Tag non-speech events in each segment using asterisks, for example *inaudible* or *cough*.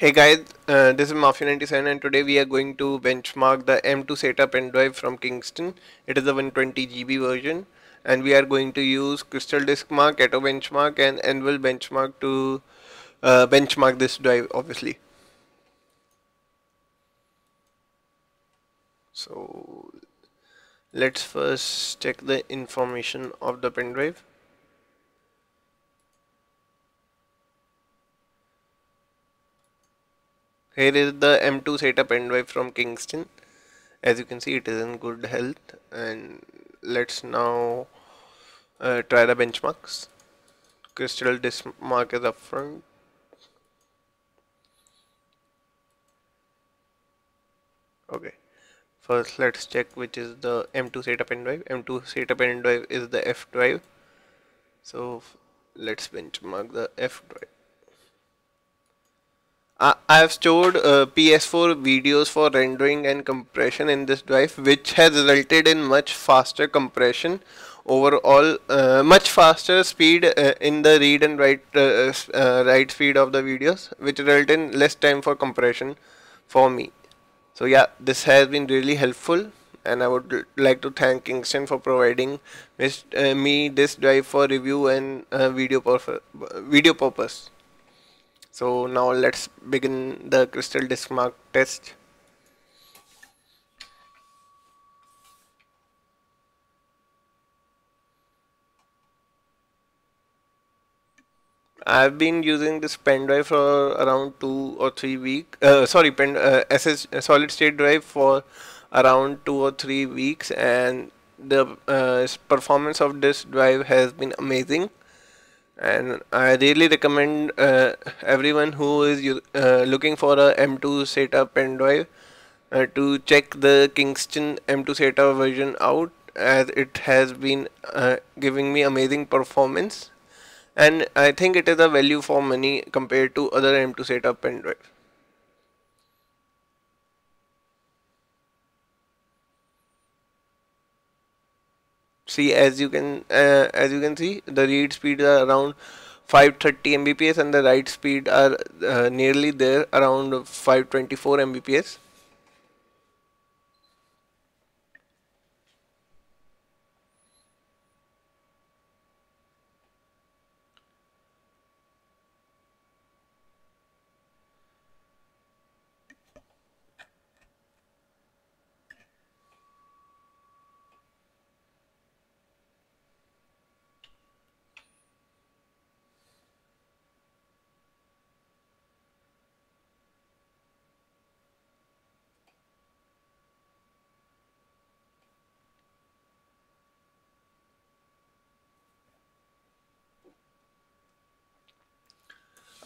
Hey guys, uh, this is Mafia97 and today we are going to benchmark the M2 SATA pen drive from Kingston. It is a 120GB version and we are going to use Crystal Disk Mark, Atto Benchmark and Anvil Benchmark to uh, benchmark this drive obviously. So let's first check the information of the pen drive. Here is the M2 SATA pen drive from Kingston. As you can see it is in good health and let's now uh, try the benchmarks. Crystal disk mark is up front. Okay. First let's check which is the M2 SATA pen drive. M2 SATA pen drive is the F drive. So let's benchmark the F drive. I have stored uh, PS4 videos for rendering and compression in this drive which has resulted in much faster compression overall uh, much faster speed uh, in the read and write uh, uh, write speed of the videos which result in less time for compression for me. So yeah this has been really helpful and I would like to thank Kingston for providing uh, me this drive for review and video, video purpose so now let's begin the crystal disk mark test I've been using this pen drive for around two or three weeks. Uh, sorry, pen uh, SS solid state drive for around two or three weeks, and the uh, performance of this drive has been amazing and I really recommend uh, everyone who is uh, looking for a M2 SATA pen drive uh, to check the Kingston M2 SATA version out as it has been uh, giving me amazing performance and I think it is a value for money compared to other M2 SATA pen drive. See as you can uh, as you can see the read speed are around 530 mbps and the write speed are uh, nearly there around 524 mbps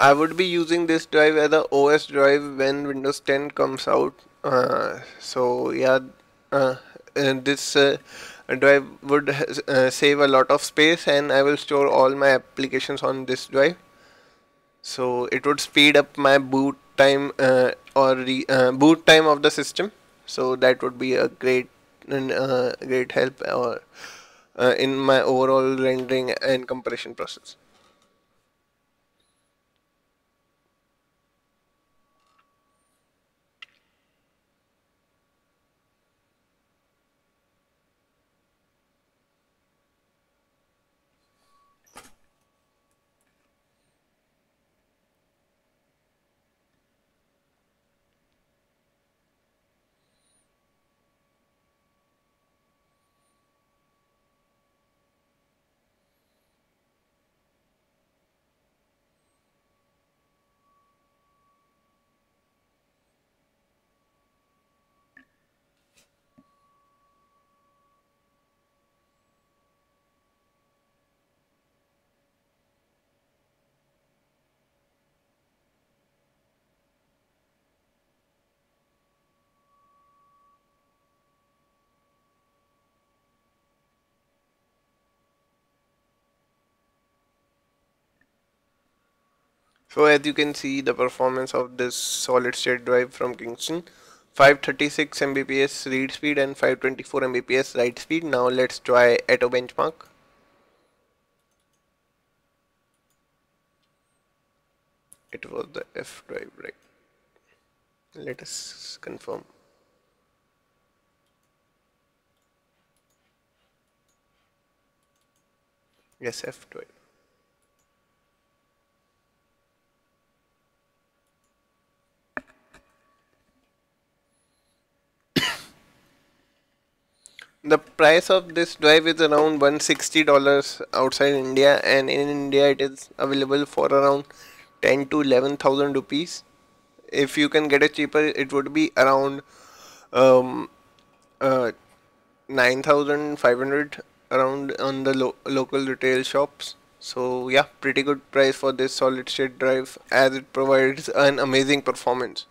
I would be using this drive as a OS drive when Windows 10 comes out. Uh, so yeah, uh, this uh, drive would uh, save a lot of space and I will store all my applications on this drive. So it would speed up my boot time uh, or the uh, boot time of the system. So that would be a great great help or in my overall rendering and compression process. So as you can see the performance of this solid state drive from Kingston 536 Mbps read speed and 524 Mbps write speed. Now let's try Atto benchmark. It was the F drive right. let us confirm yes F12 The price of this drive is around $160 outside India and in India it is available for around 10 to 11,000 rupees. If you can get it cheaper it would be around um, uh, 9,500 around on the lo local retail shops. So yeah, pretty good price for this solid state drive as it provides an amazing performance.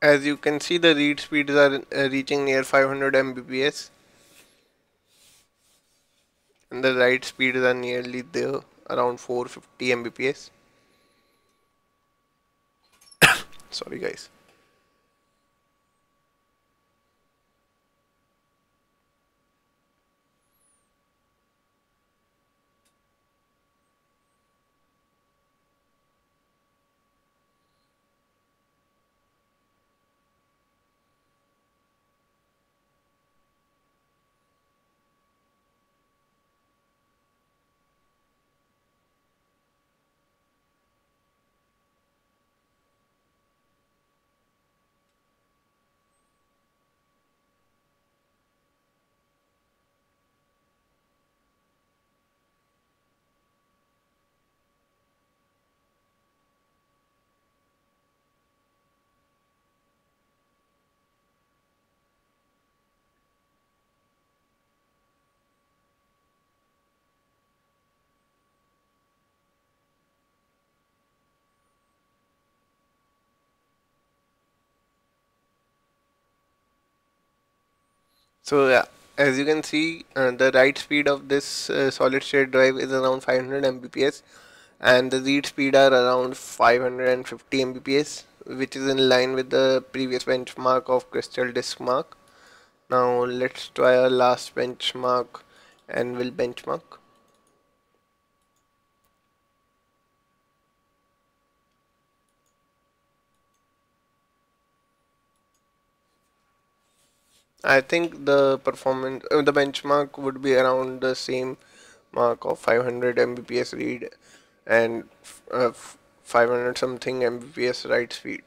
As you can see the read speeds are uh, reaching near 500 Mbps and the write speeds are nearly there around 450 Mbps. *coughs* Sorry guys. So yeah, as you can see, uh, the write speed of this uh, solid state drive is around 500 Mbps and the read speed are around 550 Mbps which is in line with the previous benchmark of Crystal Disk Mark. Now let's try our last benchmark Anvil benchmark. I think the performance, uh, the benchmark would be around the same mark of 500 Mbps read and uh, 500 something Mbps write speed.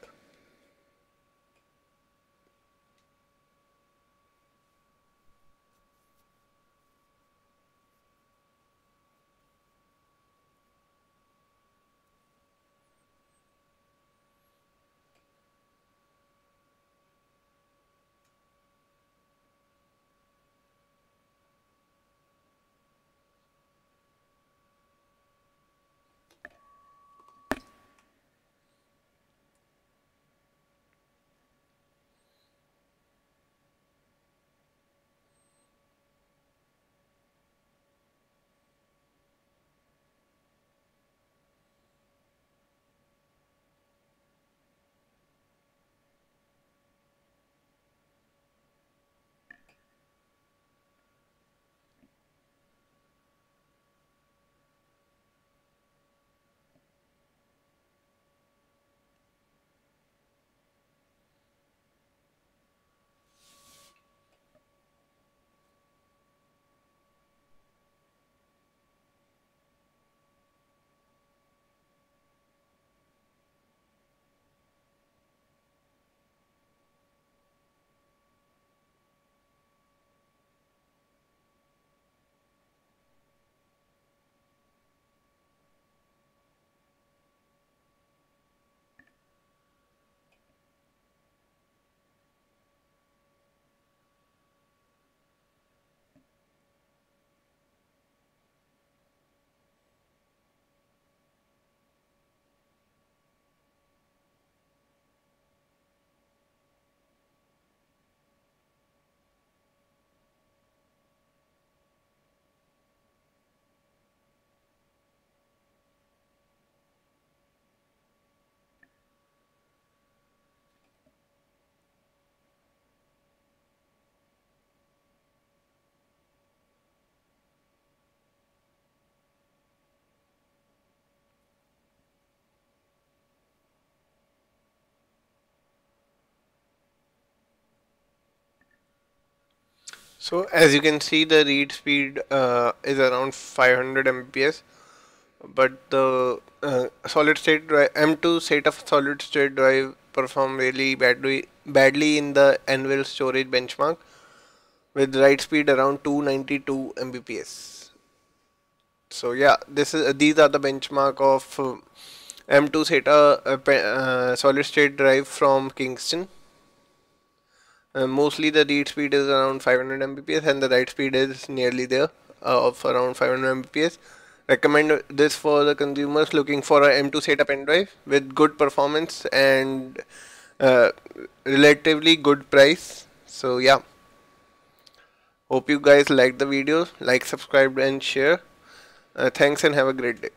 So as you can see the read speed uh, is around 500 mbps but the uh, solid state drive M2 SATA solid state drive perform really badly badly in the Anvil storage benchmark with write speed around 292 mbps. So yeah this is uh, these are the benchmark of uh, M2 SATA uh, uh, solid state drive from Kingston uh, mostly the read speed is around 500 mbps and the write speed is nearly there uh, of around 500 mbps. Recommend this for the consumers looking for a M2 SATA pen drive with good performance and uh, relatively good price. So yeah. Hope you guys like the video like subscribe and share. Uh, thanks and have a great day